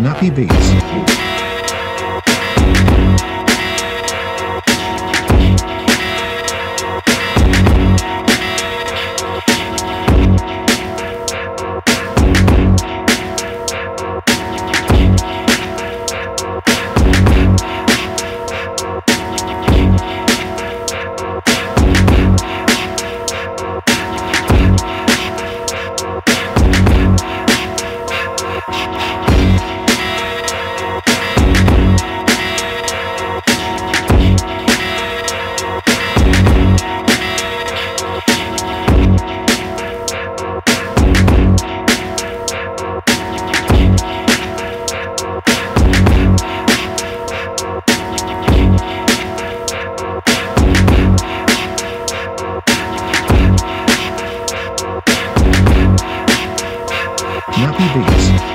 Nappy Beats. Happy Beats.